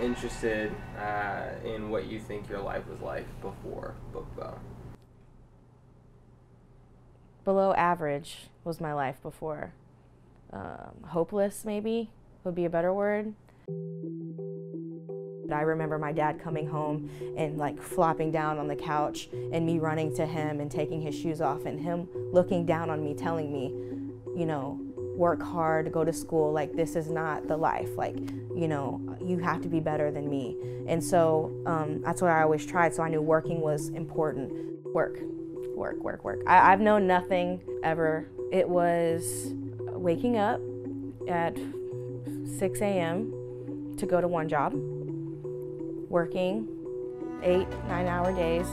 Interested uh, in what you think your life was like before Book Beau. Below average was my life before. Um, hopeless, maybe, would be a better word. I remember my dad coming home and like flopping down on the couch and me running to him and taking his shoes off and him looking down on me telling me, you know, work hard, go to school, like this is not the life. Like, you know, you have to be better than me. And so um, that's what I always tried. So I knew working was important. Work, work, work, work. I, I've known nothing ever. It was waking up at 6 a.m. to go to one job working eight, nine hour days,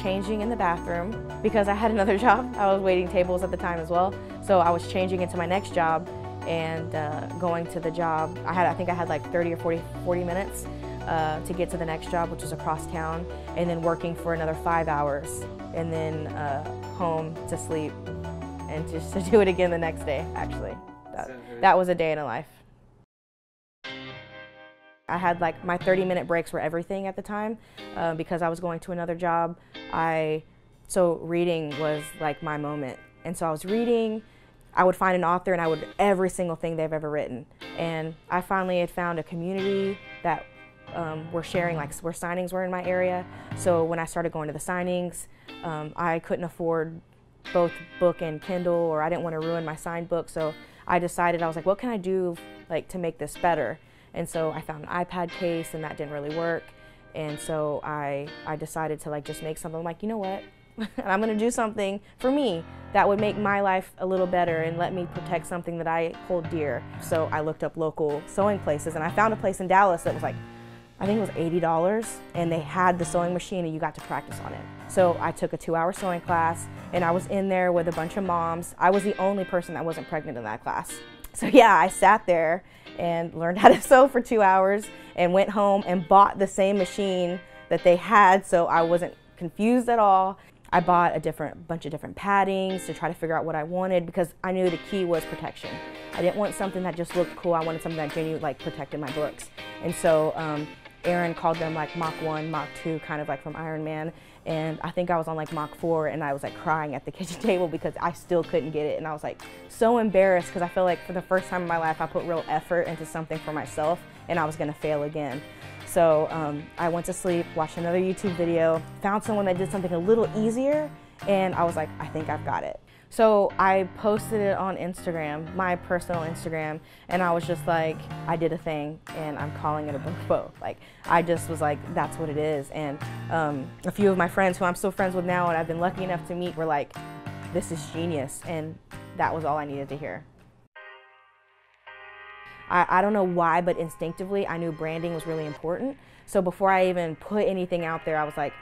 changing in the bathroom because I had another job. I was waiting tables at the time as well. So I was changing into my next job and uh, going to the job. I had, I think I had like 30 or 40, 40 minutes uh, to get to the next job, which was across town, and then working for another five hours, and then uh, home to sleep, and just to do it again the next day, actually. That, that was a day in a life. I had like my 30 minute breaks were everything at the time uh, because I was going to another job. I so reading was like my moment, and so I was reading. I would find an author and I would every single thing they've ever written, and I finally had found a community that um, were sharing like where signings were in my area. So when I started going to the signings, um, I couldn't afford both book and Kindle, or I didn't want to ruin my signed book. So I decided I was like, what can I do like to make this better? And so I found an iPad case and that didn't really work. And so I, I decided to like just make something I'm like, you know what? I'm gonna do something for me that would make my life a little better and let me protect something that I hold dear. So I looked up local sewing places and I found a place in Dallas that was like, I think it was $80 and they had the sewing machine and you got to practice on it. So I took a two hour sewing class and I was in there with a bunch of moms. I was the only person that wasn't pregnant in that class. So yeah, I sat there and learned how to sew for two hours and went home and bought the same machine that they had so I wasn't confused at all. I bought a different bunch of different paddings to try to figure out what I wanted because I knew the key was protection. I didn't want something that just looked cool. I wanted something that genuinely like protected my books. And so um, Aaron called them like Mach 1, Mach 2, kind of like from Iron Man. And I think I was on like Mach 4 and I was like crying at the kitchen table because I still couldn't get it. And I was like so embarrassed because I feel like for the first time in my life I put real effort into something for myself and I was gonna fail again. So um, I went to sleep, watched another YouTube video, found someone that did something a little easier, and I was like, I think I've got it. So I posted it on Instagram, my personal Instagram, and I was just like, I did a thing, and I'm calling it a book Like, I just was like, that's what it is. And um, a few of my friends who I'm still friends with now and I've been lucky enough to meet were like, this is genius. And that was all I needed to hear. I, I don't know why, but instinctively, I knew branding was really important. So before I even put anything out there, I was like,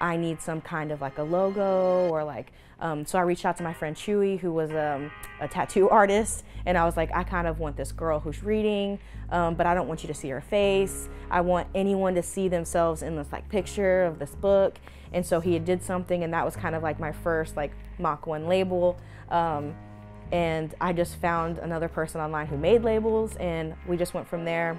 I need some kind of like a logo or like, um, so I reached out to my friend Chewy, who was um, a tattoo artist, and I was like, I kind of want this girl who's reading, um, but I don't want you to see her face. I want anyone to see themselves in this like picture of this book. And so he did something, and that was kind of like my first like Mach 1 label. And I just found another person online who made labels, and we just went from there.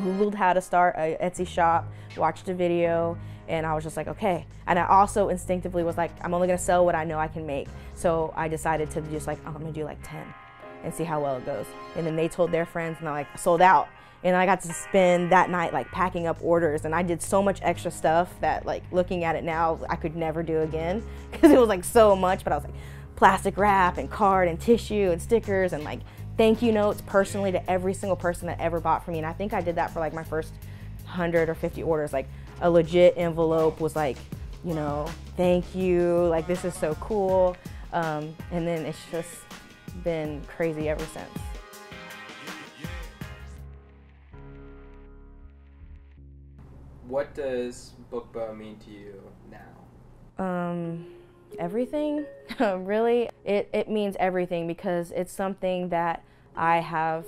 Googled how to start a Etsy shop, watched a video, and I was just like, okay. And I also instinctively was like, I'm only gonna sell what I know I can make. So I decided to just like, I'm gonna do like 10 and see how well it goes. And then they told their friends, and I like sold out. And I got to spend that night like packing up orders, and I did so much extra stuff that like looking at it now, I could never do again because it was like so much. But I was like, plastic wrap and card and tissue and stickers and like thank you notes personally to every single person that ever bought from me. And I think I did that for like my first 100 or 50 orders. Like a legit envelope was like, you know, thank you, like this is so cool. Um, and then it's just been crazy ever since. What does Book Beau mean to you now? Um, everything really it, it means everything because it's something that i have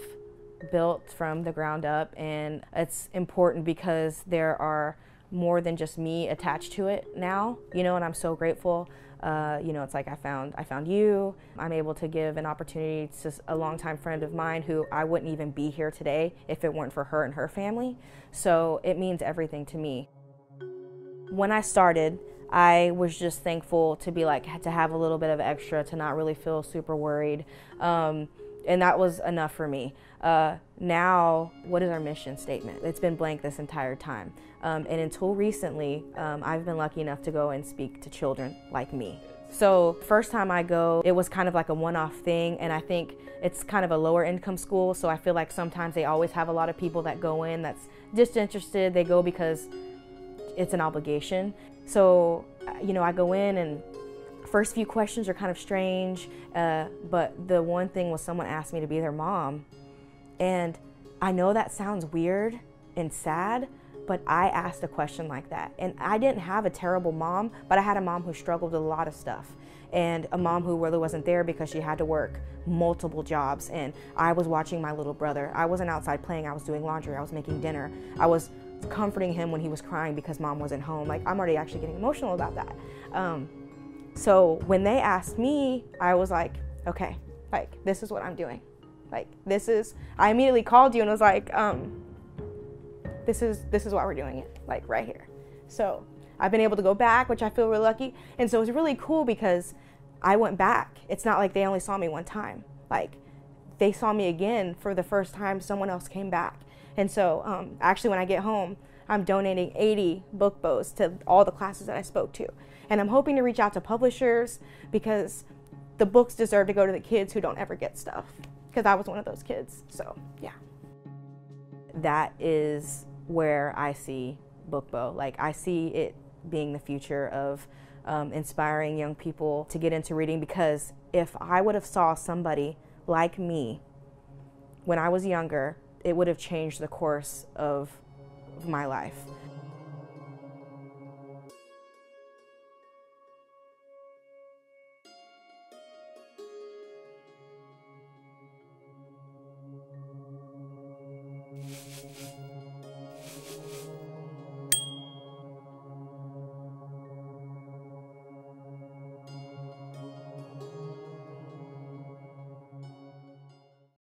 built from the ground up and it's important because there are more than just me attached to it now, you know, and I'm so grateful. Uh, you know, it's like I found I found you. I'm able to give an opportunity to a longtime friend of mine who I wouldn't even be here today if it weren't for her and her family. So it means everything to me. When I started, I was just thankful to be like to have a little bit of extra to not really feel super worried. Um, and that was enough for me. Uh, now, what is our mission statement? It's been blank this entire time. Um, and until recently, um, I've been lucky enough to go and speak to children like me. So, first time I go, it was kind of like a one off thing, and I think it's kind of a lower income school, so I feel like sometimes they always have a lot of people that go in that's disinterested. They go because it's an obligation. So, you know, I go in and first few questions are kind of strange, uh, but the one thing was someone asked me to be their mom. And I know that sounds weird and sad, but I asked a question like that. And I didn't have a terrible mom, but I had a mom who struggled with a lot of stuff. And a mom who really wasn't there because she had to work multiple jobs. And I was watching my little brother. I wasn't outside playing, I was doing laundry, I was making dinner. I was comforting him when he was crying because mom wasn't home. Like, I'm already actually getting emotional about that. Um, so when they asked me, I was like, okay, like, this is what I'm doing. Like, this is, I immediately called you and was like, um, this is, this is why we're doing it, like, right here. So I've been able to go back, which I feel really lucky. And so it's really cool because I went back. It's not like they only saw me one time. Like, they saw me again for the first time someone else came back. And so, um, actually, when I get home, I'm donating 80 book beaus to all the classes that I spoke to. And I'm hoping to reach out to publishers because the books deserve to go to the kids who don't ever get stuff. Because I was one of those kids. So, yeah. That is where I see Book Beau. Like, I see it being the future of um, inspiring young people to get into reading because if I would have saw somebody like me when I was younger it would have changed the course of my life.